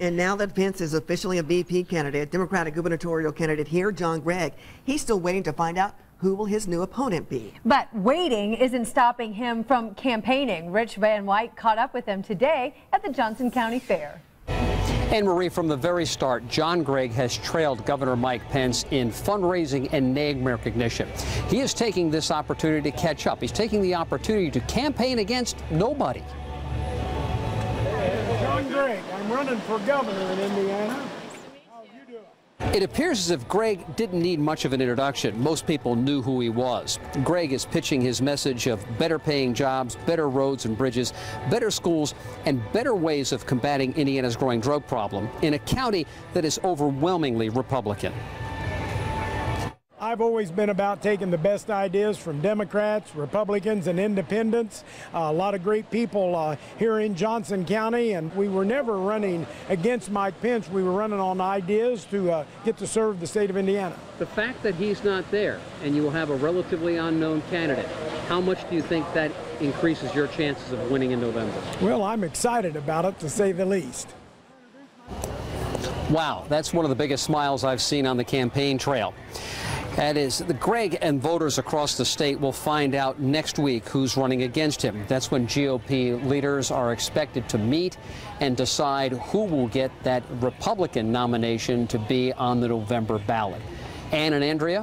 And now that Pence is officially a VP candidate, Democratic gubernatorial candidate here, John Gregg, he's still waiting to find out who will his new opponent be. But waiting isn't stopping him from campaigning. Rich Van Wyk caught up with him today at the Johnson County Fair. And Marie, from the very start, John Gregg has trailed Governor Mike Pence in fundraising and name recognition. He is taking this opportunity to catch up. He's taking the opportunity to campaign against nobody. Gregg. I'm running for governor in Indiana. It appears as if Gregg didn't need much of an introduction. Most people knew who he was. Gregg is pitching his message of better paying jobs, better roads and bridges, better schools, and better ways of combating Indiana's growing drug problem in a county that is overwhelmingly Republican. I've always been about taking the best ideas from Democrats, Republicans, and independents. Uh, a lot of great people uh, here in Johnson County, and we were never running against Mike Pence. We were running on ideas to uh, get to serve the state of Indiana. The fact that he's not there and you will have a relatively unknown candidate, how much do you think that increases your chances of winning in November? Well, I'm excited about it, to say the least. Wow, that's one of the biggest smiles I've seen on the campaign trail. That is, the Gregg and voters across the state will find out next week who's running against him. That's when GOP leaders are expected to meet and decide who will get that Republican nomination to be on the November ballot. Ann and Andrea?